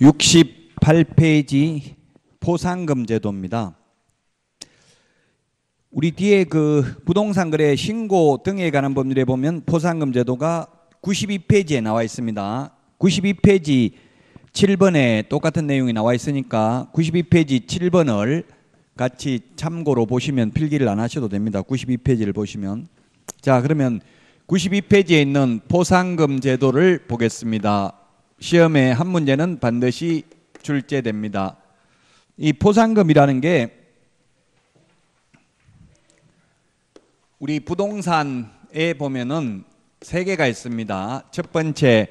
68페이지 포상금 제도입니다. 우리 뒤에 그 부동산 거래 신고 등에 관한 법률에 보면 포상금 제도가 92페이지에 나와 있습니다. 92페이지 7번에 똑같은 내용이 나와 있으니까 92페이지 7번을 같이 참고로 보시면 필기를 안 하셔도 됩니다. 92페이지를 보시면 자 그러면 92페이지에 있는 포상금 제도를 보겠습니다. 시험에 한 문제는 반드시 출제됩니다. 이 포상금이라는 게 우리 부동산에 보면은 세 개가 있습니다. 첫 번째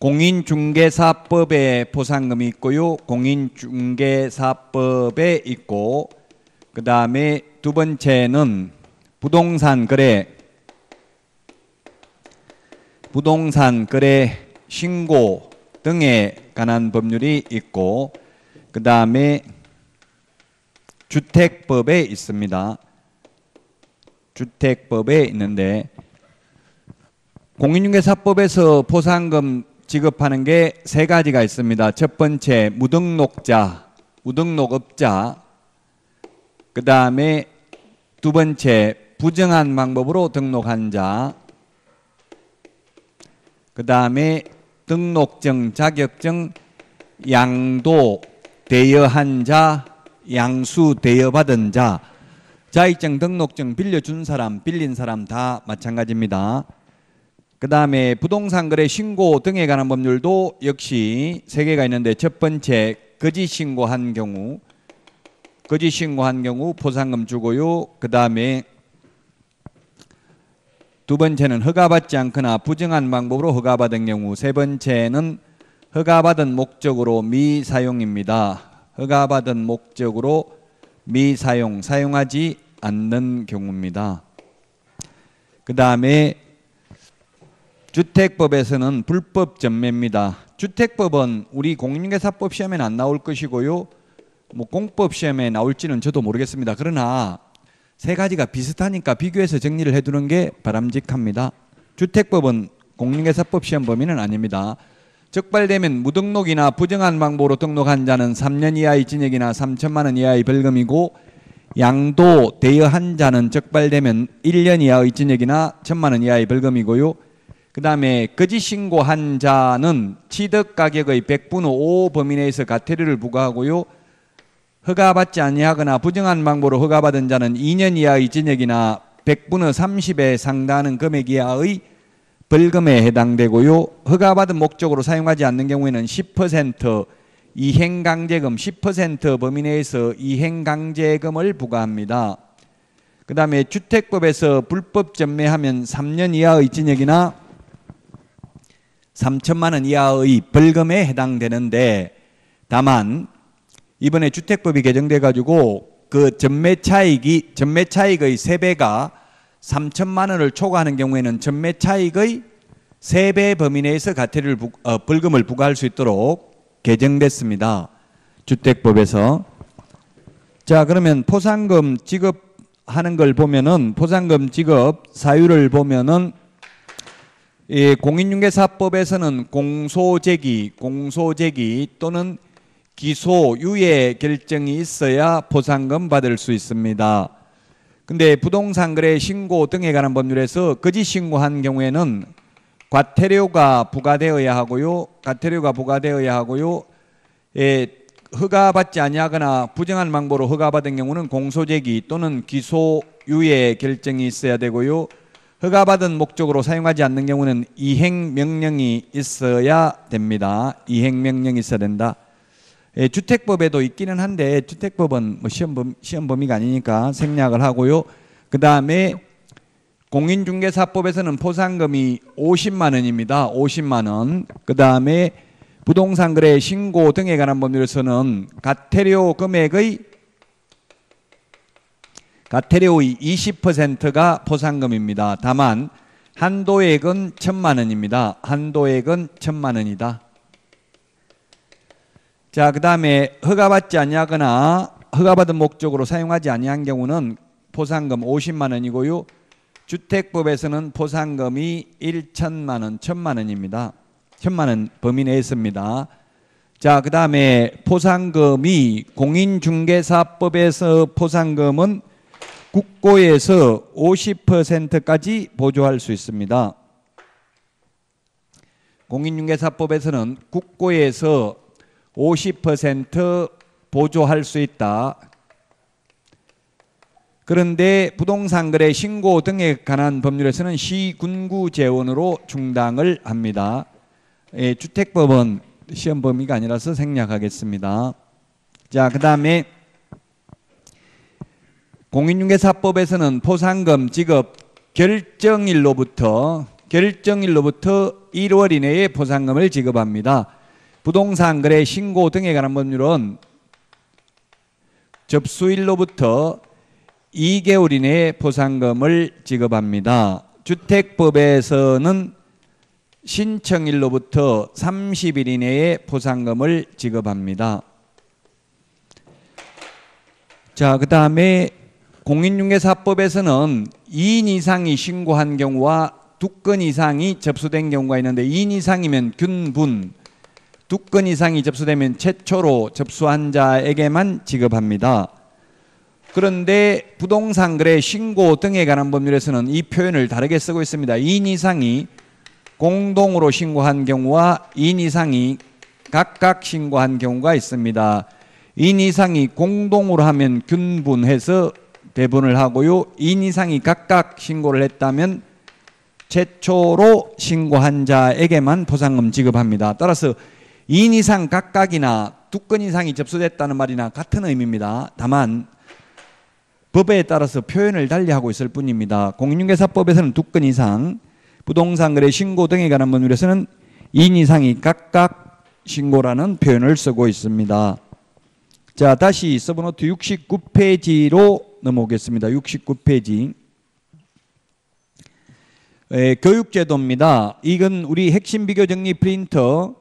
공인중개사법에 포상금이 있고요. 공인중개사법에 있고 그 다음에 두 번째는 부동산 거래 부동산 거래 신고 등에 관한 법률이 있고 그 다음에 주택법에 있습니다. 주택법에 있는데 공인중개사법에서 포상금 지급하는 게 세 가지가 있습니다. 첫 번째 무등록자, 무등록업자. 그 다음에 두 번째 부정한 방법으로 등록한 자. 그 다음에 등록증, 자격증, 양도 대여한 자, 양수 대여받은 자. 자격증, 등록증 빌려준 사람, 빌린 사람 다 마찬가지입니다. 그 다음에 부동산 거래 신고 등에 관한 법률도 역시 세 개가 있는데 첫 번째 거짓 신고한 경우 거짓 신고한 경우 포상금 주고요. 그 다음에 두 번째는 허가받지 않거나 부정한 방법으로 허가받은 경우 세 번째는 허가받은 목적으로 미사용입니다. 허가받은 목적으로 미사용, 사용하지 않는 경우입니다. 그 다음에 주택법에서는 불법 전매입니다. 주택법은 우리 공인중개사법 시험에는 안 나올 것이고요. 뭐 공법 시험에 나올지는 저도 모르겠습니다. 그러나 세 가지가 비슷하니까 비교해서 정리를 해두는 게 바람직합니다. 주택법은 공인중개사법 시험 범위는 아닙니다. 적발되면 무등록이나 부정한 방법으로 등록한 자는 3년 이하의 징역이나 3천만 원 이하의 벌금이고 양도 대여한 자는 적발되면 1년 이하의 징역이나 1천만 원 이하의 벌금이고요. 그 다음에 거짓 신고한 자는 취득 가격의 100분의 5 범위 내에서 가태료를 부과하고요. 허가받지 아니하거나 부정한 방법으로 허가받은 자는 2년 이하의 징역이나 100분의 30에 상당하는 금액 이하의 벌금에 해당되고요. 허가받은 목적으로 사용하지 않는 경우에는 10% 이행강제금 10% 범위 내에서 이행강제금을 부과합니다. 그 다음에 주택법에서 불법 전매하면 3년 이하의 징역이나 3천만 원 이하의 벌금에 해당되는데 다만 이번에 주택법이 개정돼 가지고 그 전매 차익이 전매 차익의 3배가 3천만 원을 초과하는 경우에는 전매 차익의 3배 범위 내에서 가태료를 부, 어, 벌금을 부과할 수 있도록 개정됐습니다. 주택법에서 자 그러면 포상금 지급하는 걸 보면은 포상금 지급 사유를 보면은 이 공인중개사법에서는 공소제기, 공소제기 또는 기소 유예 결정이 있어야 포상금 받을 수 있습니다. 근데 부동산 거래 신고 등에 관한 법률에서 거짓 신고한 경우에는 과태료가 부과되어야 하고요. 과태료가 부과되어야 하고요. 예, 허가받지 아니하거나 부정한 방법으로 허가받은 경우는 공소제기 또는 기소 유예 결정이 있어야 되고요. 허가받은 목적으로 사용하지 않는 경우는 이행 명령이 있어야 됩니다. 이행 명령이 있어야 된다. 예, 주택법에도 있기는 한데 주택법은 뭐 시험 범, 시험 범위가 아니니까 생략을 하고요. 그 다음에 공인중개사법에서는 포상금이 50만 원입니다. 50만 원. 그 다음에 부동산 거래 신고 등에 관한 법률에서는 가태료 금액의 가태료의 20%가 포상금입니다. 다만 한도액은 천만 원입니다. 한도액은 천만 원이다. 자, 그 다음에 허가받지 아니하거나 허가받은 목적으로 사용하지 아니한 경우는 포상금 50만 원이고요. 주택법에서는 포상금이 1천만 원, 천만 원입니다. 천만 원 범위 내에 있습니다. 자, 그 다음에 포상금이 공인중개사법에서 포상금은 국고에서 50%까지 보조할 수 있습니다. 공인중개사법에서는 국고에서 50% 보조할 수 있다. 그런데 부동산 거래 신고 등에 관한 법률에서는 시군구 재원으로 충당을 합니다. 예, 주택법은 시험 범위가 아니라서 생략하겠습니다. 자, 그 다음에 공인중개사법에서는 포상금 지급 결정일로부터 결정일로부터 1월 이내에 포상금을 지급합니다. 부동산 거래 신고 등에 관한 법률은 접수일로부터 2개월 이내에 포상금을 지급합니다. 주택법에서는 신청일로부터 30일 이내에 포상금을 지급합니다. 자, 그 다음에 공인중개사법에서는 2인 이상이 신고한 경우와 두 건 이상이 접수된 경우가 있는데 2인 이상이면 균분, 두 건 이상이 접수되면 최초로 접수한 자에게만 지급합니다. 그런데 부동산 거래 신고 등에 관한 법률에서는 이 표현을 다르게 쓰고 있습니다. 2인 이상이 공동으로 신고한 경우와 2인 이상이 각각 신고한 경우가 있습니다. 2인 이상이 공동으로 하면 균분해서 배분을 하고요. 2인 이상이 각각 신고를 했다면 최초로 신고한 자에게만 보상금 지급합니다. 따라서 2인 이상 각각이나 두 건 이상이 접수됐다는 말이나 같은 의미입니다. 다만 법에 따라서 표현을 달리하고 있을 뿐입니다. 공인중개사법에서는 두 건 이상, 부동산 거래 신고 등에 관한 법률에서는 2인 이상이 각각 신고라는 표현을 쓰고 있습니다. 자, 다시 서브노트 69페이지로 넘어오겠습니다. 69페이지. 에, 교육제도입니다. 이건 우리 핵심 비교 정리 프린터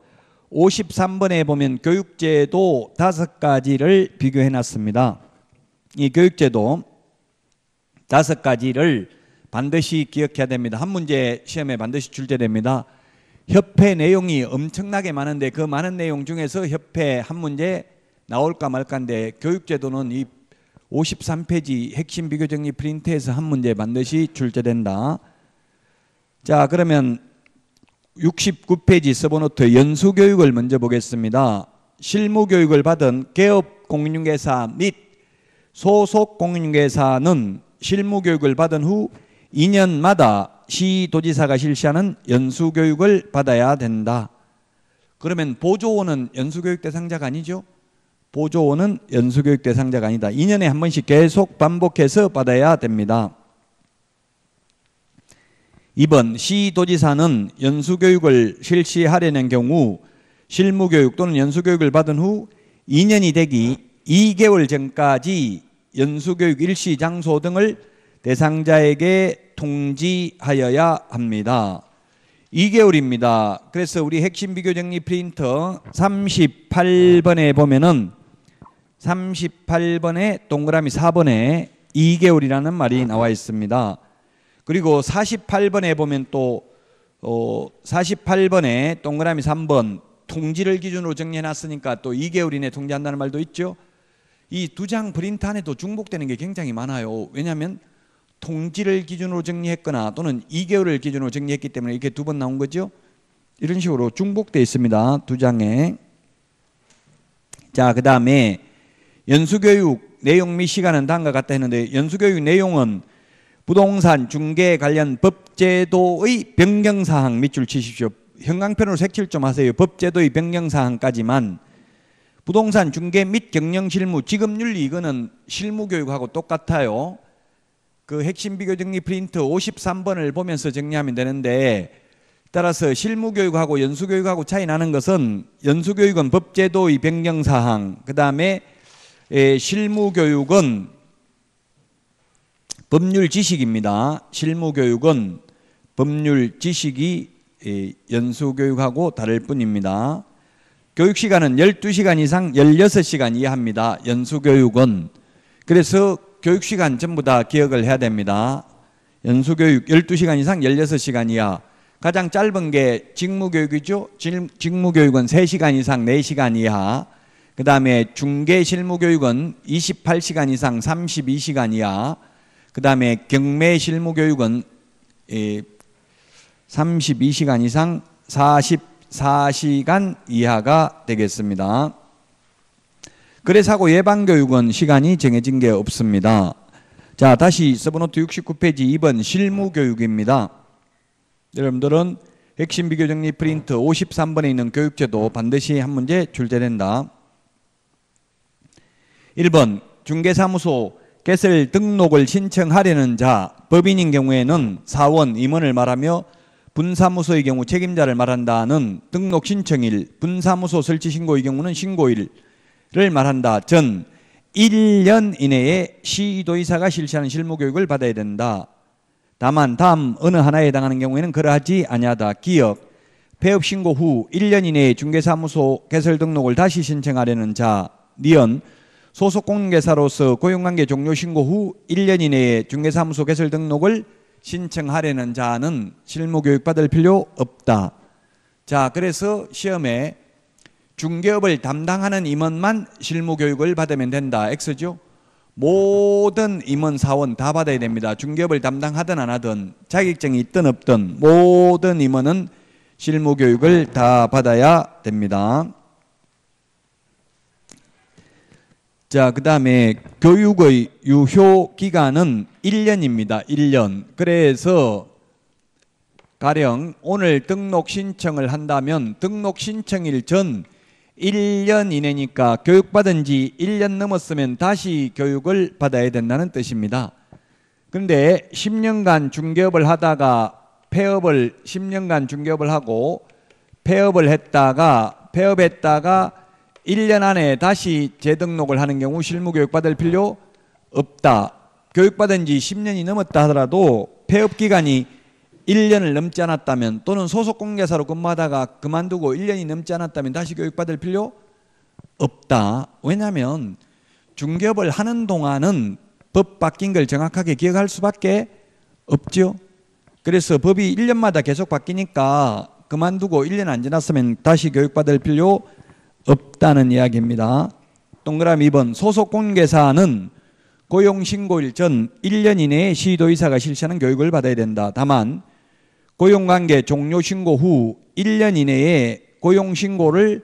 53번에 보면 교육제도 다섯 가지를 비교해 놨습니다. 이 교육제도 다섯 가지를 반드시 기억해야 됩니다. 한 문제 시험에 반드시 출제됩니다. 협회 내용이 엄청나게 많은데 그 많은 내용 중에서 협회 한 문제 나올까 말까인데 교육제도는 이 53페이지 핵심 비교 정리 프린트에서 한 문제 반드시 출제된다. 자, 그러면 69페이지 서버노트 연수교육을 먼저 보겠습니다. 실무교육을 받은 개업 공인중개사 및 소속 공인중개사는 실무교육을 받은 후 2년마다 시도지사가 실시하는 연수교육을 받아야 된다. 그러면 보조원은 연수교육 대상자가 아니죠? 보조원은 연수교육 대상자가 아니다. 2년에 한 번씩 계속 반복해서 받아야 됩니다. 2번 시도지사는 연수교육을 실시하려는 경우 실무교육 또는 연수교육을 받은 후 2년이 되기 2개월 전까지 연수교육 일시 장소 등을 대상자에게 통지하여야 합니다. 2개월입니다. 그래서 우리 핵심 비교 정리 프린터 38번에 보면은 38번에 동그라미 4번에 2개월이라는 말이 나와 있습니다. 그리고 48번에 보면 또 어, 48번에 동그라미 3번 통지를 기준으로 정리해 놨으니까 또 2개월 이내 통지한다는 말도 있죠. 이 두 장 프린트 안에도 중복되는 게 굉장히 많아요. 왜냐하면 통지를 기준으로 정리했거나 또는 2개월을 기준으로 정리했기 때문에 이렇게 두 번 나온 거죠. 이런 식으로 중복되어 있습니다. 두 장에. 자, 그 다음에 연수교육 내용 및 시간은 다음과 같다 했는데 연수교육 내용은 부동산 중개 관련 법제도의 변경 사항 밑줄 치십시오. 형광펜으로 색칠 좀 하세요. 법제도의 변경 사항까지만 부동산 중개 및 경영 실무 지급윤리 이거는 실무 교육하고 똑같아요. 그 핵심 비교 정리 프린트 53번을 보면서 정리하면 되는데 따라서 실무 교육하고 연수 교육하고 차이 나는 것은 연수 교육은 법제도의 변경 사항, 그다음에 실무 교육은 법률 지식입니다. 실무 교육은 법률 지식이 연수 교육하고 다를 뿐입니다. 교육 시간은 12시간 이상 16시간 이하입니다. 연수 교육은 그래서 교육 시간 전부 다 기억을 해야 됩니다. 연수 교육 12시간 이상 16시간 이하. 가장 짧은 게 직무교육이죠. 직무교육은 3시간 이상 4시간 이하. 그 다음에 중개 실무교육은 28시간 이상 32시간 이하. 그 다음에 경매 실무 교육은 32시간 이상 44시간 이하가 되겠습니다. 거래사고 예방 교육은 시간이 정해진 게 없습니다. 자, 다시 서브노트 69페이지 2번 실무 교육입니다. 여러분들은 핵심 비교 정리 프린트 53번에 있는 교육제도 반드시 한 문제 출제된다. 1번 중개사무소 개설 등록을 신청하려는 자 법인인 경우에는 사원 임원을 말하며 분사무소의 경우 책임자를 말한다는 등록 신청일 분사무소 설치 신고의 경우는 신고일을 말한다. 전 1년 이내에 시도의사가 실시하는 실무교육을 받아야 된다. 다만 다음 어느 하나에 해당하는 경우에는 그러하지 아니하다. 기억 폐업 신고 후 1년 이내에 중개사무소 개설 등록을 다시 신청하려는 자 니은 소속 공개사로서 고용관계 종료 신고 후 1년 이내에 중개사무소 개설 등록을 신청하려는 자는 실무 교육 받을 필요 없다. 자, 그래서 시험에 중개업을 담당하는 임원만 실무 교육을 받으면 된다. X죠? 모든 임원 사원 다 받아야 됩니다. 중개업을 담당하든 안 하든 자격증이 있든 없든 모든 임원은 실무 교육을 다 받아야 됩니다. 자, 그 다음에 교육의 유효 기간은 1년입니다. 1년. 그래서 가령 오늘 등록 신청을 한다면 등록 신청일 전 1년 이내니까 교육받은 지 1년 넘었으면 다시 교육을 받아야 된다는 뜻입니다. 그런데 10년간 중개업을 하다가 폐업을 10년간 중개업을 하고 폐업을 했다가 폐업했다가 1년 안에 다시 재등록을 하는 경우 실무 교육 받을 필요 없다. 교육받은 지 10년이 넘었다 하더라도 폐업 기간이 1년을 넘지 않았다면 또는 소속 공개사로 근무하다가 그만두고 1년이 넘지 않았다면 다시 교육받을 필요 없다. 왜냐하면 중개업을 하는 동안은 법 바뀐 걸 정확하게 기억할 수밖에 없죠. 그래서 법이 1년마다 계속 바뀌니까 그만두고 1년 안 지났으면 다시 교육받을 필요 없다 는 이야기입니다. 동그라미 2번 소속 공개사는 고용 신고일 전 1년 이내에 시도의사가 실시하는 교육을 받아야 된다. 다만 고용관계 종료 신고 후 1년 이내에 고용 신고를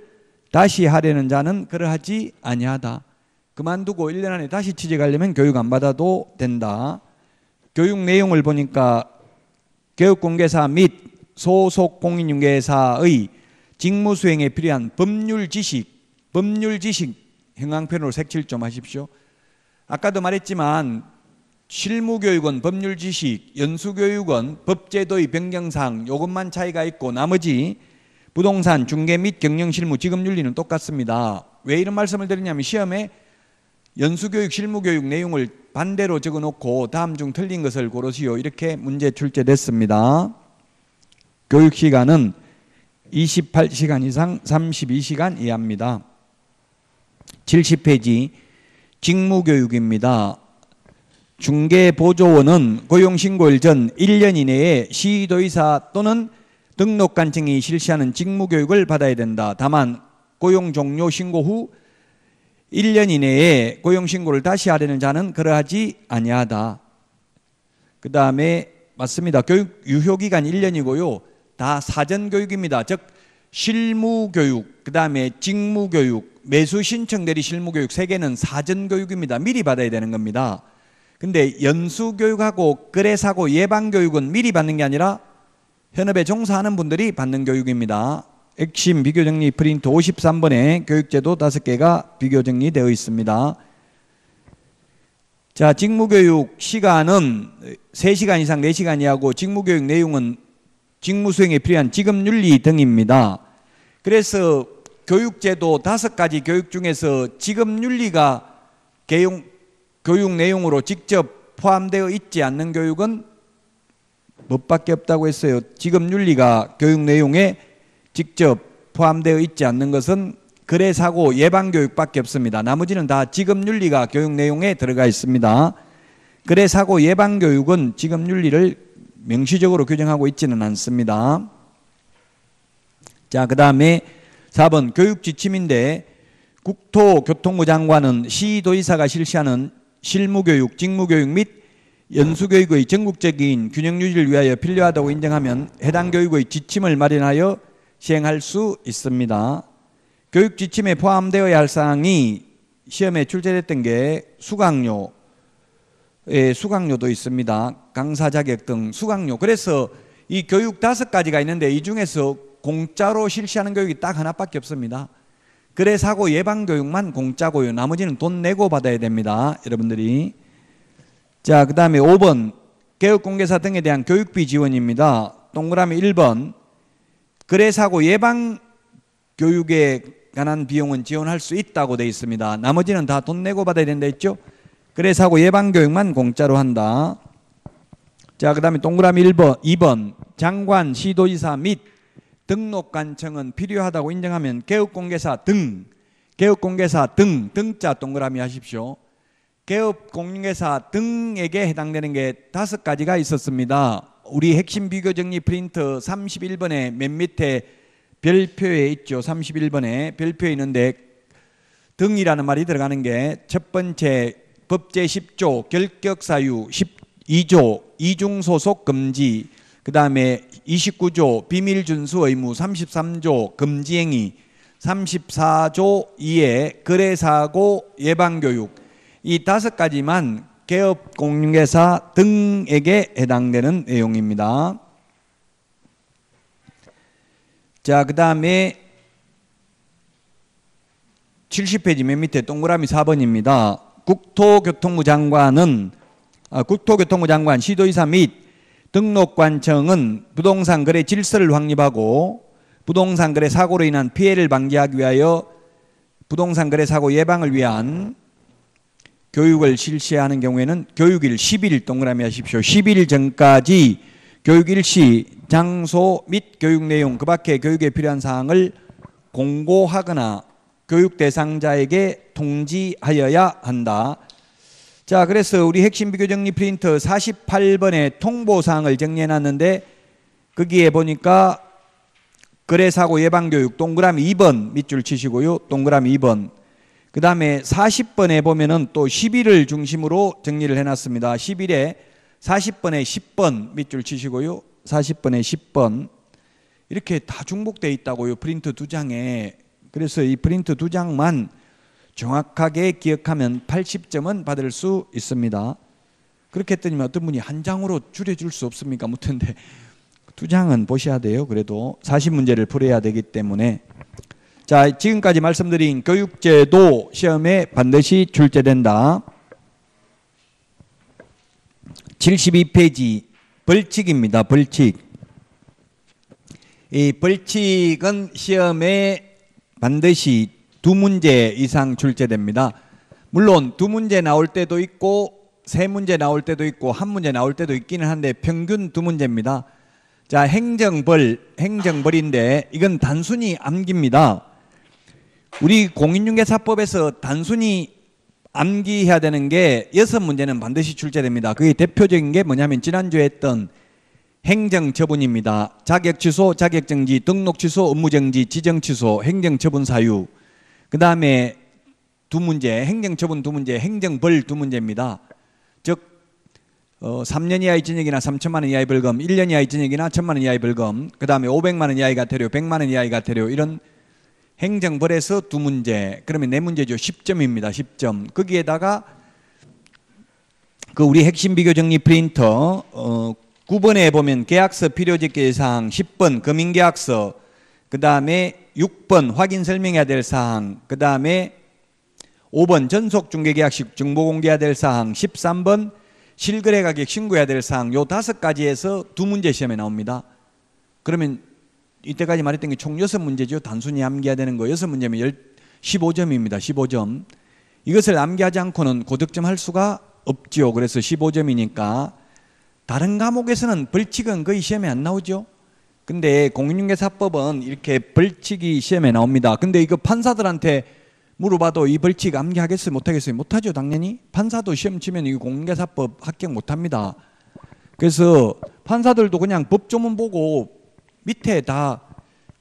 다시 하려는 자는 그러하지 아니하다. 그만두고 1년 안에 다시 취직하려면 교육 안 받아도 된다. 교육 내용을 보니까 교육공개사 및 소속 공인중개사의 직무 수행에 필요한 법률 지식, 법률 지식 행황편으로 색칠 좀 하십시오. 아까도 말했지만 실무교육은 법률 지식, 연수교육은 법제도의 변경상 요것만 차이가 있고 나머지 부동산, 중개 및 경영 실무, 지급 윤리는 똑같습니다. 왜 이런 말씀을 드리냐면 시험에 연수교육, 실무교육 내용을 반대로 적어놓고 다음 중 틀린 것을 고르시오. 이렇게 문제 출제됐습니다. 교육 시간은 28시간 이상 32시간 이하입니다. 70페이지 직무교육입니다. 중개보조원은 고용신고일 전 1년 이내에 시도의사 또는 등록관청이 실시하는 직무교육을 받아야 된다. 다만 고용 종료 신고 후 1년 이내에 고용 신고를 다시 하려는 자는 그러하지 아니하다. 그 다음에 맞습니다. 교육 유효 기간 1년이고요. 다 사전 교육입니다. 즉 실무 교육, 그 다음에 직무 교육, 매수 신청 대리 실무 교육 세 개는 사전 교육입니다. 미리 받아야 되는 겁니다. 근데 연수 교육하고 거래사고 예방 교육은 미리 받는 게 아니라 현업에 종사하는 분들이 받는 교육입니다. 핵심 비교정리 프린트 53번에 교육제도 5개가 비교정리 되어 있습니다. 자, 직무교육 시간은 3시간 이상 4시간 이 하고 직무교육 내용은 직무수행에 필요한 지급윤리 등입니다. 그래서 교육제도 다섯 가지 교육 중에서 지급윤리가 개용, 교육 내용으로 직접 포함되어 있지 않는 교육은 법밖에 없다고 했어요. 지금 윤리가 교육 내용에 직접 포함되어 있지 않는 것은 거래 사고 예방 교육밖에 없습니다. 나머지는 다 지금 윤리가 교육 내용에 들어가 있습니다. 거래 사고 예방 교육은 지금 윤리를 명시적으로 규정하고 있지는 않습니다. 자, 그 다음에 4번 교육 지침인데 국토교통부 장관은 시도의사가 실시하는 실무교육, 직무교육 및 연수교육의 전국적인 균형 유지를 위하여 필요하다고 인정하면 해당 교육의 지침을 마련하여 시행할 수 있습니다. 교육 지침에 포함되어야 할 사항이 시험에 출제됐던 게 수강료, 예, 수강료도 있습니다. 강사 자격 등 수강료. 그래서 이 교육 다섯 가지가 있는데 이 중에서 공짜로 실시하는 교육이 딱 하나밖에 없습니다. 그래 사고 예방 교육만 공짜고요. 나머지는 돈 내고 받아야 됩니다. 여러분들이. 자, 그다음에 5번 개혁 공개사 등에 대한 교육비 지원입니다. 동그라미 1번 그래 사고 예방 교육에 관한 비용은 지원할 수 있다고 되어 있습니다. 나머지는 다 돈 내고 받아야 된다 했죠? 그래 사고 예방 교육만 공짜로 한다. 자, 그 다음에 동그라미 1번 2번 장관 시도지사 및 등록관청은 필요하다고 인정하면 개업공개사 등, 개업공개사 등, 등자 동그라미 하십시오. 개업공개사 등에게 해당되는 게 다섯 가지가 있었습니다. 우리 핵심 비교 정리 프린트 31번에 맨 밑에 별표에 있죠. 31번에 별표에 있는데 등이라는 말이 들어가는 게 첫 번째 법제 10조 결격 사유 12조 이중 소속 금지 그 다음에 29조 비밀 준수 의무 33조 금지 행위 34조 2에 거래 사고 예방 교육 이 다섯 가지만 개업 공개사 등에게 해당되는 내용입니다. 자, 그 다음에 70페이지 맨 밑에 동그라미 4번입니다. 국토교통부 장관은 아, 국토교통부 장관 시도의사 및 등록관청은 부동산 거래 질서를 확립하고 부동산 거래 사고로 인한 피해를 방지하기 위하여 부동산 거래 사고 예방을 위한 교육을 실시하는 경우에는 교육일 10일 동그라미 하십시오. 10일 전까지 교육일 시 장소 및 교육 내용 그 밖에 교육에 필요한 사항을 공고하거나 교육 대상자에게 통지하여야 한다. 자, 그래서 우리 핵심 비교 정리 프린트 48번에 통보 사항을 정리해 놨는데 거기에 보니까 거래 사고 예방 교육 동그라미 2번 밑줄 치시고요. 동그라미 2번. 그 다음에 40번에 보면은 또 10일을 중심으로 정리를 해 놨습니다. 10일에 40번에 10번 밑줄 치시고요. 40번에 10번. 이렇게 다 중복되어 있다고요. 프린트 두 장에. 그래서 이 프린트 두 장만 정확하게 기억하면 80점은 받을 수 있습니다. 그렇게 했더니 어떤 분이 한 장으로 줄여줄 수 없습니까? 묻던데 두 장은 보셔야 돼요. 그래도 40문제를 풀어야 되기 때문에 자 지금까지 말씀드린 교육제도 시험에 반드시 출제된다. 72페이지 벌칙입니다. 벌칙. 이 벌칙은 시험에 반드시 두 문제 이상 출제됩니다. 물론 두 문제 나올 때도 있고 세 문제 나올 때도 있고 한 문제 나올 때도 있기는 한데 평균 두 문제입니다. 자, 행정벌, 행정벌인데 이건 단순히 암기입니다. 우리 공인중개사법에서 단순히 암기해야 되는 게 여섯 문제는 반드시 출제됩니다. 그게 대표적인 게 뭐냐면 지난주에 했던 행정처분입니다. 자격 취소, 자격 정지, 등록 취소, 업무 정지, 지정 취소, 행정 처분 사유. 그 다음에 두 문제, 행정 처분 두 문제, 행정 벌 두 문제입니다. 즉, 어, 3년 이하의 징역이나 3천만 원 이하의 벌금, 1년 이하의 징역이나 1천만 원 이하의 벌금, 그 다음에 500만 원 이하의 가태료, 100만 원 이하의 가태료, 이런 행정 벌에서 두 문제, 그러면 네 문제죠. 10점입니다. 10점. 거기에다가 그 우리 핵심 비교 정리 프린터, 어, 9번에 보면 계약서 필요적 사항, 10번 금융계약서, 그 다음에 6번 확인 설명해야 될 사항, 그 다음에 5번 전속 중개계약식 정보 공개해야 될 사항, 13번 실거래 가격 신고해야 될 사항, 요 다섯 가지에서 두 문제 시험에 나옵니다. 그러면 이때까지 말했던 게 총 여섯 문제죠. 단순히 암기해야 되는 거 여섯 문제면 15점입니다. 15점. 이것을 암기하지 않고는 고득점 할 수가 없지요. 그래서 15점이니까 다른 과목에서는 벌칙은 거의 시험에 안 나오죠. 근데 공인중개사법은 이렇게 벌칙이 시험에 나옵니다. 근데 이거 판사들한테 물어봐도 이 벌칙 암기하겠어요? 못하겠어요? 못하죠, 당연히. 판사도 시험 치면 이 공인중개사법 합격 못합니다. 그래서 판사들도 그냥 법조문 보고 밑에 다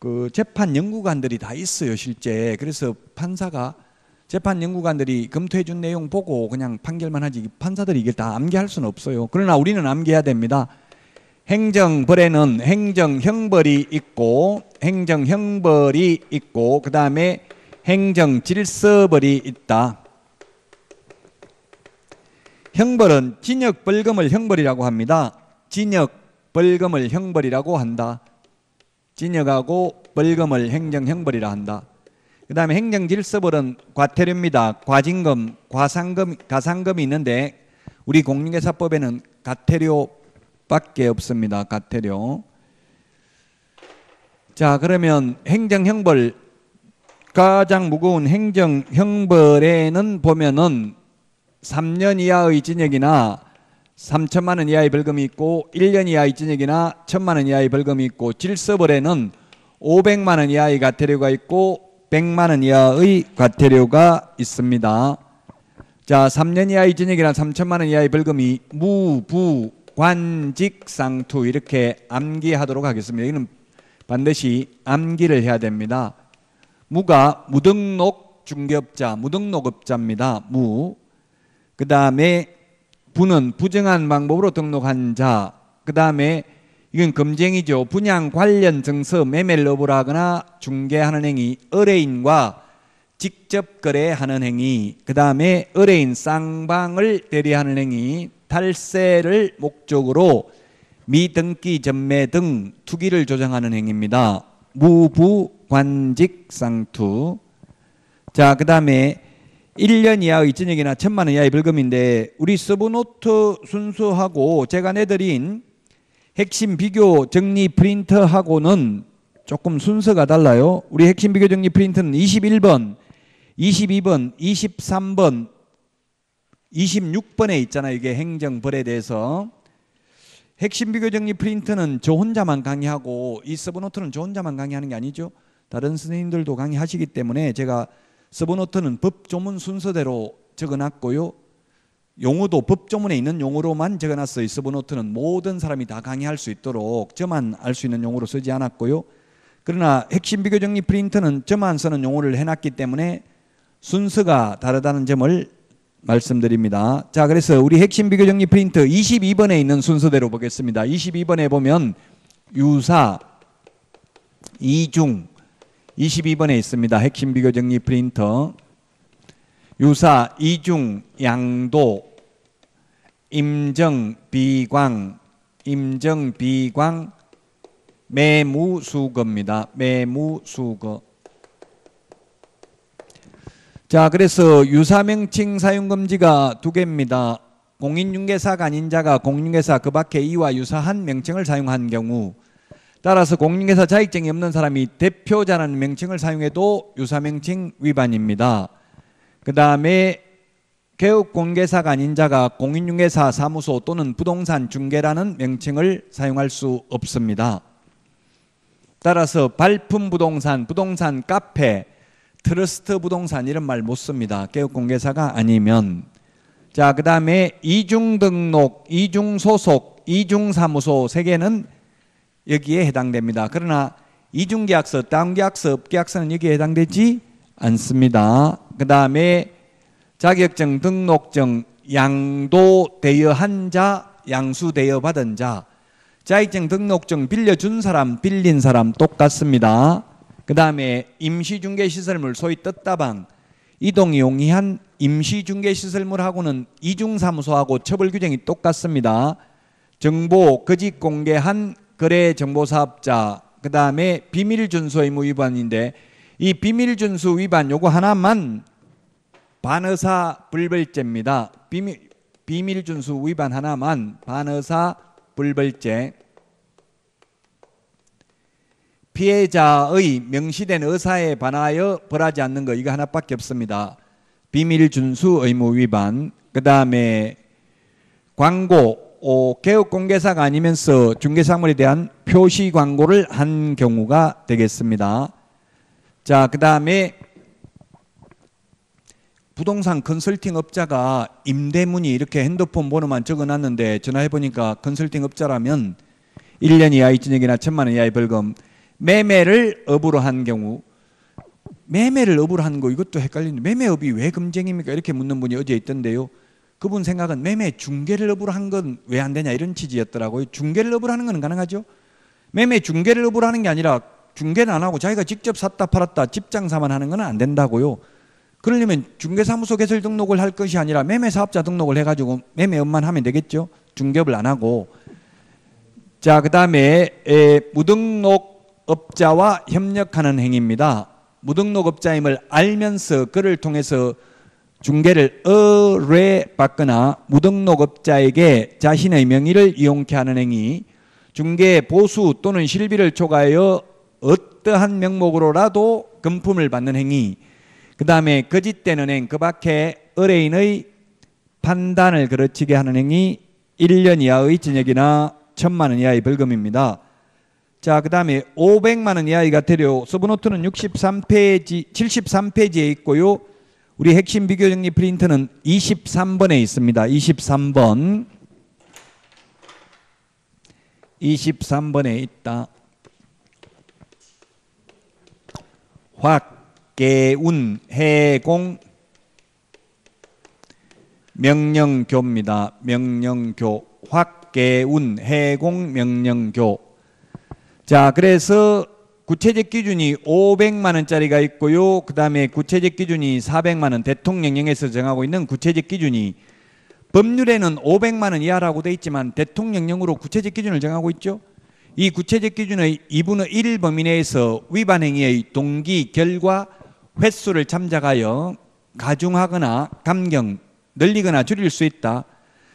그 재판 연구관들이 다 있어요, 실제. 그래서 판사가 재판 연구관들이 검토해 준 내용 보고 그냥 판결만 하지 판사들이 이게 다 암기할 수는 없어요. 그러나 우리는 암기해야 됩니다. 행정벌에는 행정형벌이 있고 행정형벌이 있고 그 다음에 행정질서벌이 있다. 형벌은 징역벌금을 형벌이라고 합니다. 징역벌금을 형벌이라고 한다. 징역하고 벌금을 행정형벌이라 한다. 그 다음에 행정질서벌은 과태료입니다. 과징금, 과상금, 가상금이 있는데 우리 공인회사법에는 과태료밖에 없습니다. 과태료. 자 그러면 행정형벌 가장 무거운 행정형벌에는 보면은 3년 이하의 징역이나 3천만 원 이하의 벌금이 있고 1년 이하의 징역이나 1천만 원 이하의 벌금이 있고 질서벌에는 500만 원 이하의 과태료가 있고 100만 원 이하의 과태료가 있습니다. 자, 3년 이하의 징역이나 3천만 원 이하의 벌금이 무, 부, 관직, 상투 이렇게 암기하도록 하겠습니다. 이는 반드시 암기를 해야 됩니다. 무가 무등록 중개업자, 무등록업자입니다. 무. 그 다음에 부는 부정한 방법으로 등록한 자. 그 다음에 이건 검쟁이죠. 분양 관련 증서 매매를 업으하거나 중개하는 행위, 의뢰인과 직접 거래하는 행위, 그 다음에 의뢰인 쌍방을 대리하는 행위, 탈세를 목적으로 미등기 전매 등 투기를 조정하는 행위입니다. 무부 관직 상투. 자, 그 다음에 1년 이하의 징역이나 천만 원 이하의 벌금인데 우리 서브노트 순수하고 제가 내드린 핵심 비교 정리 프린터하고는 조금 순서가 달라요. 우리 핵심 비교 정리 프린터는 21번, 22번, 23번, 26번에 있잖아요. 이게 행정벌에 대해서. 핵심 비교 정리 프린트는 저 혼자만 강의하고 이 서브노트는 저 혼자만 강의하는 게 아니죠. 다른 선생님들도 강의하시기 때문에 제가 서브노트는 법조문 순서대로 적어놨고요. 용어도 법조문에 있는 용어로만 적어놨어요. 서브노트는 모든 사람이 다 강의할 수 있도록 저만 알 수 있는 용어로 쓰지 않았고요. 그러나 핵심 비교 정리 프린트는 저만 쓰는 용어를 해놨기 때문에 순서가 다르다는 점을 말씀드립니다. 자, 그래서 우리 핵심 비교 정리 프린트 22번에 있는 순서대로 보겠습니다. 22번에 보면 유사, 이중 22번에 있습니다. 핵심 비교 정리 프린터 유사, 이중, 양도, 임정, 비광, 임정, 비광, 매무수거입니다. 매무수거. 자, 그래서 유사명칭 사용금지가 두 개입니다. 공인중개사가 아닌 자가 공인중개사 그 밖에 이와 유사한 명칭을 사용한 경우 따라서 공인중개사 자격증이 없는 사람이 대표자라는 명칭을 사용해도 유사명칭 위반입니다. 그 다음에 개업공개사가 아닌 자가 공인중개사 사무소 또는 부동산 중개라는 명칭을 사용할 수 없습니다. 따라서 발품 부동산, 부동산 카페, 트러스트 부동산 이런 말 못 씁니다. 개업공개사가 아니면 자, 그 다음에 이중 등록, 이중 소속, 이중 사무소 세 개는 여기에 해당됩니다. 그러나 이중계약서, 다운계약서, 업계약서는 여기에 해당되지 않습니다. 그 다음에 자격증, 등록증, 양도 대여한 자, 양수 대여 받은 자, 자격증, 등록증 빌려준 사람, 빌린 사람 똑같습니다. 그 다음에 임시중개시설물, 소위 떴다방, 이동이 용이한 임시중개시설물하고는 이중사무소하고 처벌규정이 똑같습니다. 정보, 거짓 공개한 거래 정보사업자, 그 다음에 비밀준수 의무 위반인데 이 비밀 준수 위반 요거 하나만 반의사 불벌죄입니다. 비밀, 비밀 준수 위반 하나만 반의사 불벌죄. 피해자의 명시된 의사에 반하여 벌하지 않는 거 이거 하나밖에 없습니다. 비밀 준수 의무 위반. 그 다음에 광고, 어, 개업 공개사가 아니면서 중개사물에 대한 표시 광고를 한 경우가 되겠습니다. 자, 그 다음에 부동산 컨설팅 업자가 임대문의 이렇게 핸드폰 번호만 적어놨는데 전화해 보니까 컨설팅 업자라면 1년 이하의 징역이나 천만 원 이하의 벌금 매매를 업으로 한 경우 매매를 업으로 한 거 이것도 헷갈리는데 매매업이 왜 금쟁입니까 이렇게 묻는 분이 어제 있던데요. 그분 생각은 매매 중개를 업으로 한 건 왜 안 되냐 이런 취지였더라고요. 중개를 업으로 하는 건 가능하죠. 매매 중개를 업으로 하는 게 아니라 중개는 안 하고 자기가 직접 샀다 팔았다 집장사만 하는 건 안 된다고요. 그러려면 중개사무소 개설 등록을 할 것이 아니라 매매 사업자 등록을 해가지고 매매업만 하면 되겠죠. 중개업을 안 하고. 자, 그 다음에 무등록업자와 협력하는 행위입니다. 무등록업자임을 알면서 그를 통해서 중개를 의뢰받거나 무등록업자에게 자신의 명의를 이용케 하는 행위, 중개 보수 또는 실비를 초과하여 어떠한 명목으로라도 금품을 받는 행위, 그 다음에 거짓되는 행, 그 밖에 의뢰인의 판단을 그르치게 하는 행위 1년 이하의 징역이나 1천만 원 이하의 벌금입니다. 자, 그 다음에 500만 원 이하의 가태료 서브노트는 63페이지, 73페이지에 있고요. 우리 핵심 비교 정리 프린트는 23번에 있습니다. 23번. 23번에 있다. 확 개운, 해공, 명령교입니다. 명령교, 확개운, 해공, 명령교. 자, 그래서 구체적 기준이 500만 원짜리가 있고요. 그 다음에 구체적 기준이 400만 원 대통령령에서 정하고 있는 구체적 기준이 법률에는 500만 원 이하라고 돼 있지만 대통령령으로 구체적 기준을 정하고 있죠. 이 구체적 기준의 2분의 1 범위 내에서 위반 행위의 동기, 결과, 횟수를 참작하여 가중하거나 감경, 늘리거나 줄일 수 있다.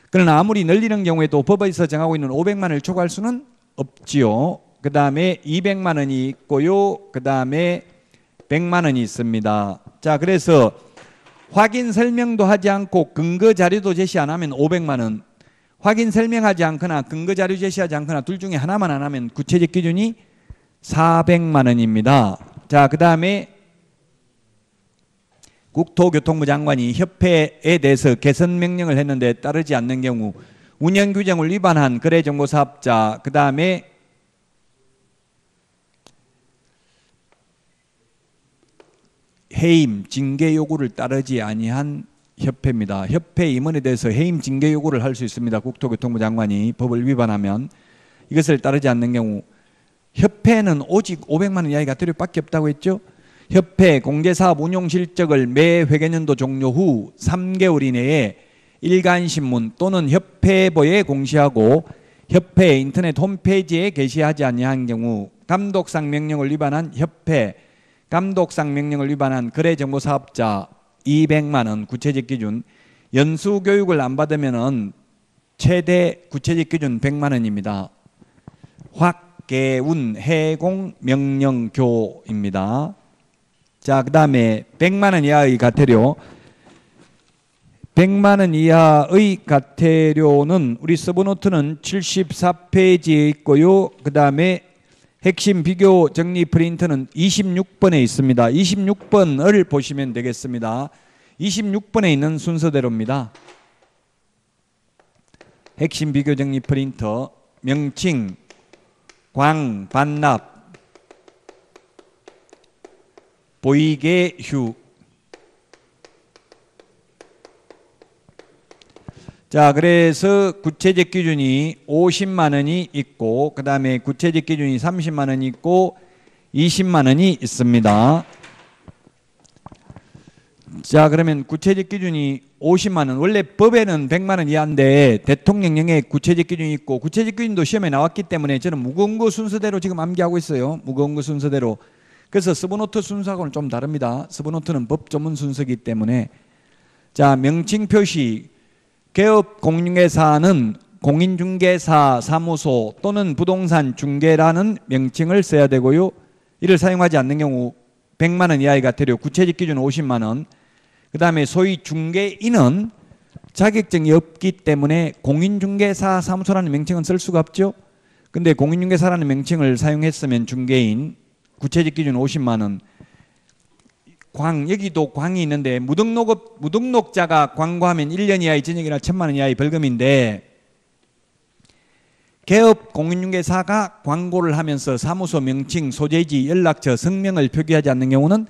그러나 아무리 늘리는 경우에도 법에서 정하고 있는 500만 원을 초과할 수는 없지요. 그 다음에 200만 원이 있고요. 그 다음에 100만 원이 있습니다. 자, 그래서 확인 설명도 하지 않고 근거 자료도 제시 안 하면 500만 원. 확인 설명하지 않거나 근거 자료 제시하지 않거나 둘 중에 하나만 안 하면 구체적 기준이 400만 원입니다. 자, 그 다음에 국토교통부 장관이 협회에 대해서 개선 명령을 했는데 따르지 않는 경우 운영 규정을 위반한 거래 정보 사업자 그 다음에 해임 징계 요구를 따르지 아니한 협회입니다. 협회 임원에 대해서 해임 징계 요구를 할 수 있습니다. 국토교통부 장관이 법을 위반하면 이것을 따르지 않는 경우 협회는 오직 500만 원 이하의 가태료밖에 없다고 했죠. 협회 공개사업 운용 실적을 매 회계년도 종료 후 3개월 이내에 일간신문 또는 협회보에 공시하고 협회 인터넷 홈페이지에 게시하지 아니한 경우 감독상 명령을 위반한 협회 감독상 명령을 위반한 거래정보사업자 200만 원 구체적 기준 연수 교육을 안 받으면은 최대 구체적 기준 100만 원입니다. 확개운 해공 명령교입니다. 자, 그 다음에 100만 원 이하의 가태료. 100만 원 이하의 가태료는 우리 서브노트는 74페이지에 있고요. 그 다음에 핵심 비교 정리 프린트는 26번에 있습니다. 26번을 보시면 되겠습니다. 26번에 있는 순서대로입니다. 핵심 비교 정리 프린터 명칭 광 반납 보이게 휴. 자, 그래서 구체적 기준이 50만 원이 있고, 그 다음에 구체적 기준이 30만 원이 있고, 20만 원이 있습니다. 자, 그러면 구체적 기준이 50만 원. 원래 법에는 100만 원 이하인데 대통령령에 구체적 기준이 있고 구체적 기준도 시험에 나왔기 때문에 저는 무거운 거 순서대로 지금 암기하고 있어요. 무거운 거 순서대로. 그래서 서브노트 순서하고는 좀 다릅니다. 서브노트는 법 전문 순서이기 때문에 자 명칭 표시 개업 공인중개사는 공인중개사 사무소 또는 부동산 중개라는 명칭을 써야 되고요. 이를 사용하지 않는 경우 100만 원 이하의 가태료, 구체적 기준 50만 원. 그 다음에 소위 중개인은 자격증이 없기 때문에 공인중개사 사무소라는 명칭은 쓸 수가 없죠. 근데 공인중개사라는 명칭을 사용했으면 중개인 구체적 기준 50만 원. 광 여기도 광이 있는데 무등록 무등록자가 광고하면 1년 이하의 징역이나 천만 원 이하의 벌금인데 개업 공인중개사가 광고를 하면서 사무소 명칭, 소재지, 연락처, 성명을 표기하지 않는 경우는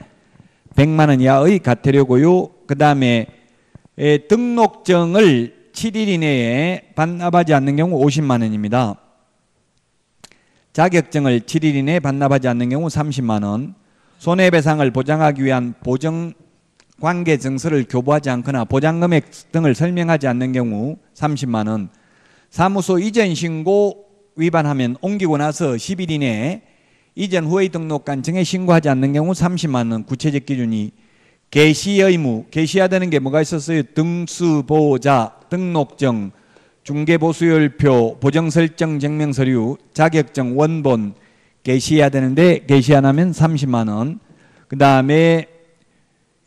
100만 원 이하의 과태료고요. 그다음에 등록증을 7일 이내에 반납하지 않는 경우 50만 원입니다. 자격증을 7일 이내에 반납하지 않는 경우 30만 원. 손해배상을 보장하기 위한 보정 관계 증서를 교부하지 않거나 보장 금액 등을 설명하지 않는 경우 30만 원. 사무소 이전 신고 위반하면 옮기고 나서 10일 이내에 이전 후의 등록관 증에 신고하지 않는 경우 30만 원 구체적 기준이 개시 의무 개시해야 되는 게 뭐가 있었어요? 등수보호자 등록증 중개보수열표 보정설정 증명서류 자격증 원본 개시해야 되는데 개시 안 하면 30만 원. 그 다음에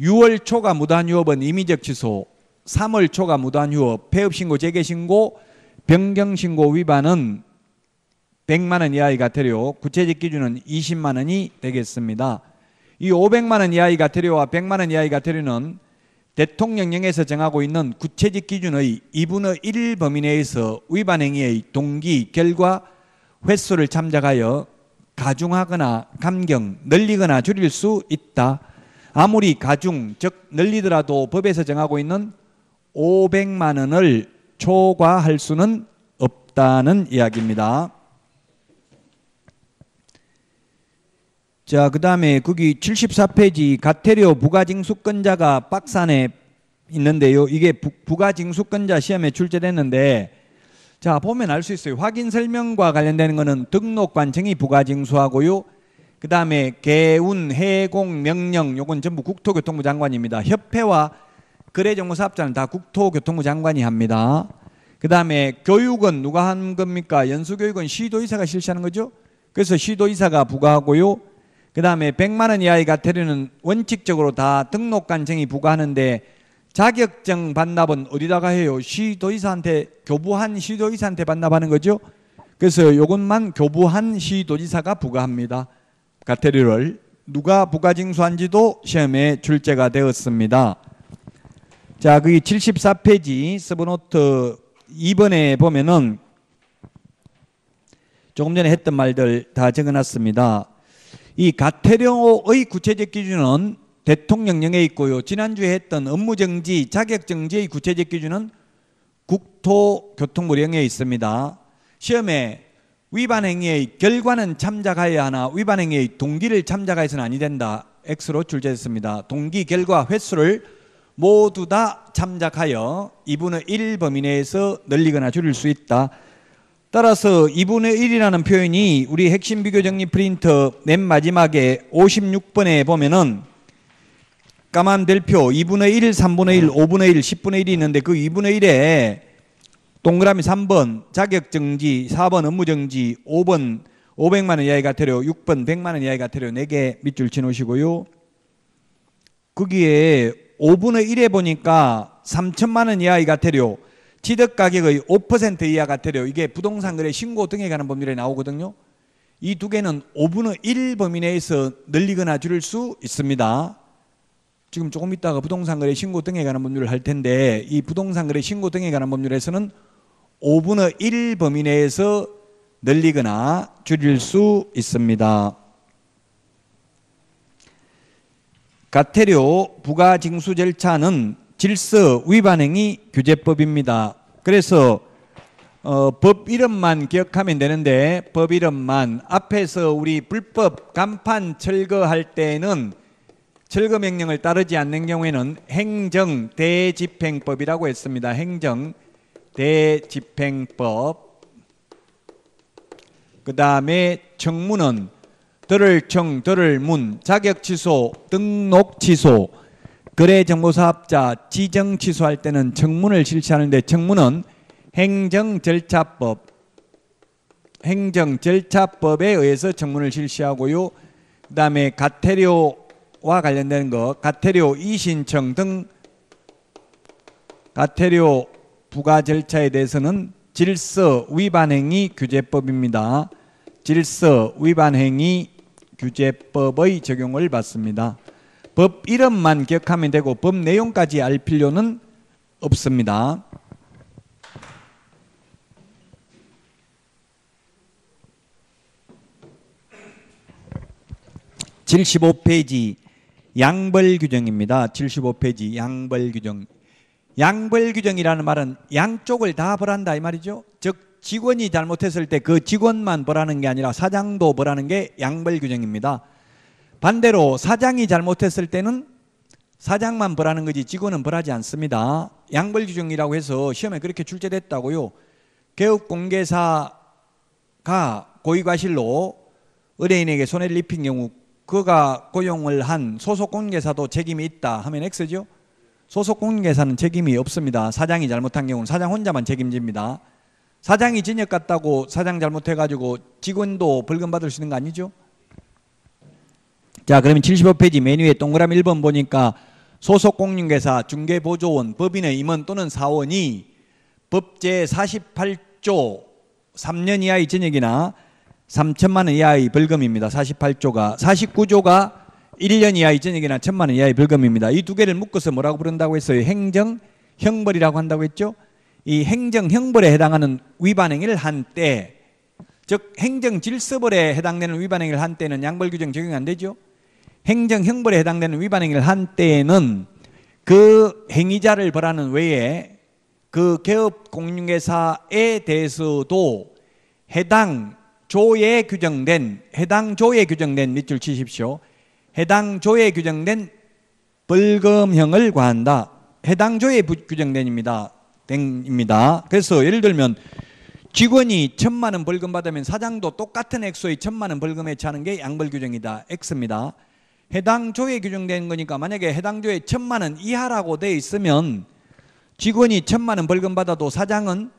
6월 초가 무단 유업은 임의적 취소, 3월 초가 무단 유업, 폐업 신고, 재개 신고, 변경 신고 위반은 100만 원 이하의 과태료, 구체적 기준은 20만 원이 되겠습니다. 이 500만 원 이하의 과태료와 100만 원 이하의 과태료는 대통령령에서 정하고 있는 구체적 기준의 2분의 1 범위 내에서 위반 행위의 동기, 결과, 횟수를 참작하여 가중하거나 감경, 늘리거나 줄일 수 있다. 아무리 가중, 즉 늘리더라도 법에서 정하고 있는 500만 원을 초과할 수는 없다는 이야기입니다. 자, 그 다음에 거기 74페이지 가태료 부가징수권자가 박스 안에 있는데요. 이게 부, 부가징수권자 시험에 출제됐는데 자, 보면 알 수 있어요. 확인 설명과 관련되는 거는 등록 관청이 부가징수하고요. 그 다음에 개운, 해공, 명령 요건 전부 국토교통부 장관입니다. 협회와 거래정보사업자는 다 국토교통부 장관이 합니다. 그 다음에 교육은 누가 한 겁니까? 연수교육은 시도이사가 실시하는 거죠. 그래서 시도이사가 부과하고요. 그 다음에 100만 원 이하의 과태료는 원칙적으로 다 등록 관청이 부과하는데 자격증 반납은 어디다가 해요? 시도지사한테 교부한 시도지사한테 반납하는 거죠. 그래서 이것만 교부한 시도지사가 부과합니다. 과태료를 누가 부가징수한지도 시험에 출제가 되었습니다. 자, 거기 74페이지 서브노트 2번에 보면은 조금 전에 했던 말들 다 적어놨습니다. 이 가태료의 구체적 기준은 대통령령에 있고요. 지난주에 했던 업무정지, 자격정지의 구체적 기준은 국토교통부령에 있습니다. 시험에 위반 행위의 결과는 참작하여야 하나 위반 행위의 동기를 참작하여서는 아니 된다. X로 출제했습니다. 동기, 결과, 횟수를 모두 다 참작하여 2분의 1 범위 내에서 늘리거나 줄일 수 있다. 따라서 2분의 1이라는 표현이 우리 핵심 비교 정리 프린터 맨 마지막에 56번에 보면은 까만 별표 2분의 1, 3분의 1, 5분의 1, 10분의 1이 있는데 그 2분의 1에 동그라미 3번 자격정지, 4번 업무정지, 5번 500만 원 이하의 과태료, 6번 100만 원 이하의 과태료 4개 밑줄 치놓으시고요. 거기에 5분의 1에 보니까 3천만 원 이하의 과태료, 취득 가격의 5% 이하 과태료 이게 부동산 거래 신고 등에 관한 법률에 나오거든요. 이 두 개는 5분의 1 범위 내에서 늘리거나 줄일 수 있습니다. 지금 조금 있다가 부동산 거래 신고 등에 관한 법률을 할 텐데 이 부동산 거래 신고 등에 관한 법률에서는 5분의 1 범위 내에서 늘리거나 줄일 수 있습니다. 가태료 부가 징수 절차는 질서 위반행위 규제법입니다. 그래서 어, 법 이름만 기억하면 되는데 법 이름만 앞에서 우리 불법 간판 철거할 때는 철거 명령을 따르지 않는 경우에는 행정 대집행법이라고 했습니다. 행정 대집행법. 그 다음에 청문은 들을 청, 들을 문, 자격 취소, 등록 취소, 거래 정보 사업자 지정 취소할 때는 청문을 실시하는데 청문은 행정 절차법, 행정 절차법에 의해서 청문을 실시하고요. 그 다음에 가태료 와 관련된 것, 가태료 이신청 등 가태료 부과 절차에 대해서는 질서 위반 행위 규제법입니다. 질서 위반 행위 규제법의 적용을 받습니다. 법 이름만 기억하면 되고 법 내용까지 알 필요는 없습니다. 75페이지 양벌 규정입니다. 75페이지 양벌 규정. 양벌 규정이라는 말은 양쪽을 다 벌한다 이 말이죠. 즉 직원이 잘못했을 때 그 직원만 벌하는 게 아니라 사장도 벌하는 게 양벌 규정입니다. 반대로 사장이 잘못했을 때는 사장만 벌하는 거지 직원은 벌하지 않습니다. 양벌 규정이라고 해서 시험에 그렇게 출제됐다고요. 개업공개사가 고의과실로 의뢰인에게 손해를 입힌 경우 그가 고용을 한 소속 공개사도 책임이 있다 하면 X죠. 소속 공개사는 책임이 없습니다. 사장이 잘못한 경우는 사장 혼자만 책임집니다. 사장이 진역 갔다고 사장 잘못해가지고 직원도 벌금 받을 수 있는 거 아니죠? 자, 그러면 75페이지 메뉴에 동그라미 1번 보니까 소속 공인회사 중개보조원 법인의 임원 또는 사원이 법제 48조 3년 이하의 전역이나 3천만 원 이하의 벌금입니다. 48조가 49조가 1년 이하의 전역이나 1천만 원 이하의 벌금입니다. 이 두 개를 묶어서 뭐라고 부른다고 했어요? 행정 형벌이라고 한다고 했죠? 이 행정 형벌에 해당하는 위반 행위를 한 때, 즉 행정 질서벌에 해당되는 위반 행위를 한 때는 양벌 규정 적용 안 되죠? 행정 형벌에 해당되는 위반 행위를 한 때에는 그 행위자를 벌하는 외에 그 개업 공인회사에 대해서도 해당 조에 규정된 해당 조에 규정된 밑줄 치십시오. 해당 조에 규정된 벌금형을 과한다. 해당 조에 규정된입니다. 입니다. 그래서 예를 들면 직원이 천만 원 벌금 받으면 사장도 똑같은 액수의 천만 원 벌금에 차는 게 양벌 규정이다. X입니다. 해당 조에 규정된 거니까 만약에 해당 조에 천만 원 이하라고 돼 있으면 직원이 천만 원 벌금 받아도 사장은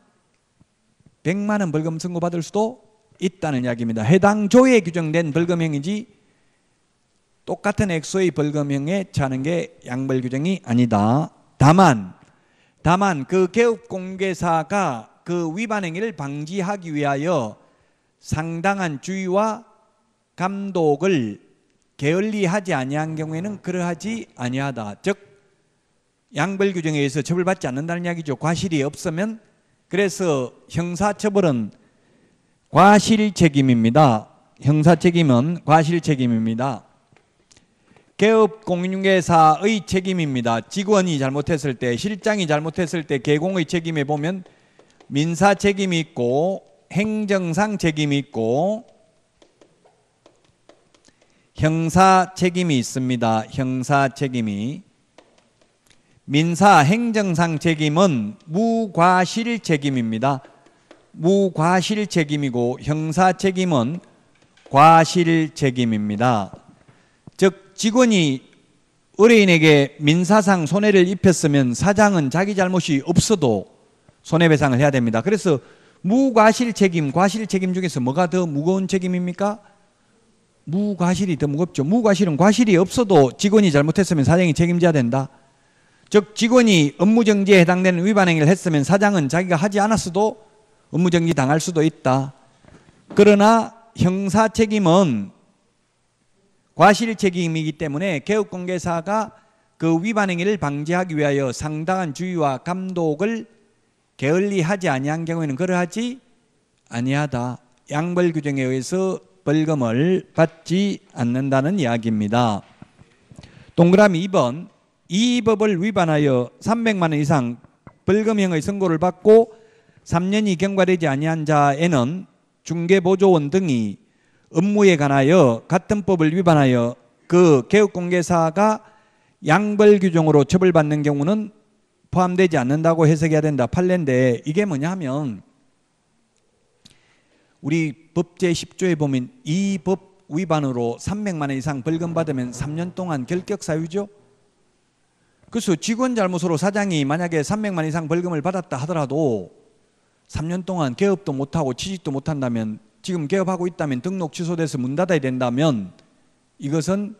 백만 원 벌금 선고받을 수도 있다는 이야기입니다. 해당 조에 규정된 벌금형이지 똑같은 액수의 벌금형에 차는 게 양벌 규정이 아니다. 다만 다만 그 개업 공개사가 그 위반 행위를 방지하기 위하여 상당한 주의와 감독을 게을리하지 아니한 경우에는 그러하지 아니하다. 즉 양벌 규정에 의해서 처벌받지 않는다는 이야기죠. 과실이 없으면 그래서 형사 처벌은 과실 책임입니다. 형사 책임은 과실 책임입니다. 개업 공인중개사의 책임입니다. 직원이 잘못했을 때, 실장이 잘못했을 때 개공의 책임에 보면 민사 책임이 있고 행정상 책임이 있고 형사 책임이 있습니다. 형사 책임이 민사 행정상 책임은 무과실 책임입니다. 무과실 책임이고 형사 책임은 과실 책임입니다. 즉 직원이 의뢰인에게 민사상 손해를 입혔으면 사장은 자기 잘못이 없어도 손해배상을 해야 됩니다. 그래서 무과실 책임, 과실 책임 중에서 뭐가 더 무거운 책임입니까? 무과실이 더 무겁죠. 무과실은 과실이 없어도 직원이 잘못했으면 사장이 책임져야 된다. 즉 직원이 업무정지에 해당되는 위반 행위를 했으면 사장은 자기가 하지 않았어도 업무정지 당할 수도 있다. 그러나 형사 책임은 과실 책임이기 때문에 개업공개사가 그 위반 행위를 방지하기 위하여 상당한 주의와 감독을 게을리 하지 아니한 경우에는 그러하지 아니하다. 양벌 규정에 의해서 벌금을 받지 않는다는 이야기입니다. 동그라미 2번 이 법을 위반하여 300만 원 이상 벌금형의 선고를 받고 3년이 경과되지 아니한 자에는 중개보조원 등이 업무에 관하여 같은 법을 위반하여 그 개업공개사가 양벌 규정으로 처벌받는 경우는 포함되지 않는다고 해석해야 된다. 판례인데 이게 뭐냐 하면 우리 법 제 10조에 보면 이 법 위반으로 300만 원 이상 벌금 받으면 3년 동안 결격 사유죠. 그래서 직원 잘못으로 사장이 만약에 300만 이상 벌금을 받았다 하더라도 3년 동안 개업도 못하고 취직도 못한다면 지금 개업하고 있다면 등록 취소돼서 문 닫아야 된다면 이것은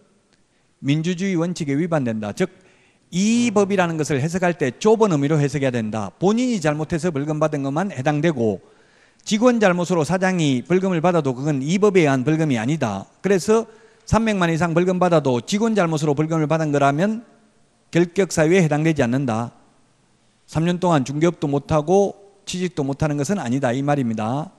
민주주의 원칙에 위반된다. 즉, 이 법이라는 것을 해석할 때 좁은 의미로 해석해야 된다. 본인이 잘못해서 벌금 받은 것만 해당되고 직원 잘못으로 사장이 벌금을 받아도 그건 이 법에 의한 벌금이 아니다. 그래서 300만 이상 벌금 받아도 직원 잘못으로 벌금을 받은 거라면 결격 사유에 해당되지 않는다. 3년 동안 중개업도 못하고 취직도 못하는 것은 아니다 이 말입니다.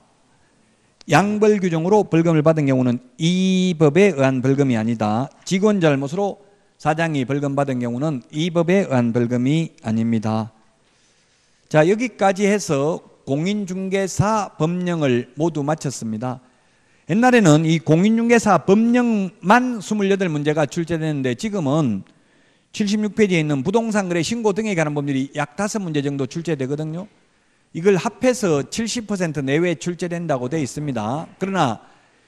양벌 규정으로 벌금을 받은 경우는 이 법에 의한 벌금이 아니다. 직원 잘못으로 사장이 벌금 받은 경우는 이 법에 의한 벌금이 아닙니다. 자 여기까지 해서 공인중개사 법령을 모두 마쳤습니다. 옛날에는 이 공인중개사 법령만 28문제가 출제되는데 지금은 76페이지에 있는 부동산 거래 신고 등에 관한 법률이 약 5문제 정도 출제되거든요. 이걸 합해서 70% 내외 출제된다고 되어 있습니다. 그러나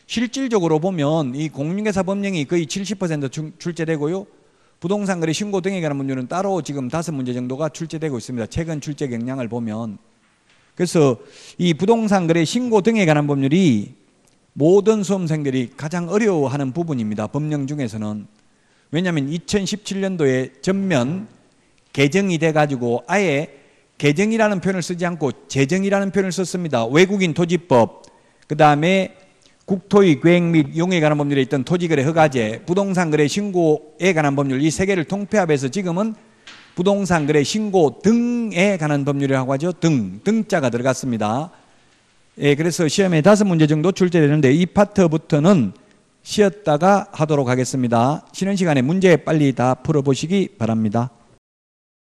실질적으로 보면 이 공인중개사 법령이 거의 70% 출제되고요. 부동산 거래 신고 등에 관한 법률은 따로 지금 다섯 문제 정도가 출제되고 있습니다. 최근 출제 경향을 보면 그래서 이 부동산 거래 신고 등에 관한 법률이 모든 수험생들이 가장 어려워하는 부분입니다. 법령 중에서는 왜냐하면 2017년도에 전면 개정이 돼가지고 아예 개정이라는 표현을 쓰지 않고 재정이라는 표현을 썼습니다. 외국인 토지법, 그 다음에 국토의 계획 및 용에 관한 법률에 있던 토지거래 허가제, 부동산 거래 신고에 관한 법률 이 세 개를 통폐합해서 지금은 부동산 거래 신고 등에 관한 법률이라고 하죠. 등, 등자가 들어갔습니다. 예, 그래서 시험에 다섯 문제 정도 출제되는데 이 파트부터는 쉬었다가 하도록 하겠습니다. 쉬는 시간에 문제 빨리 다 풀어보시기 바랍니다.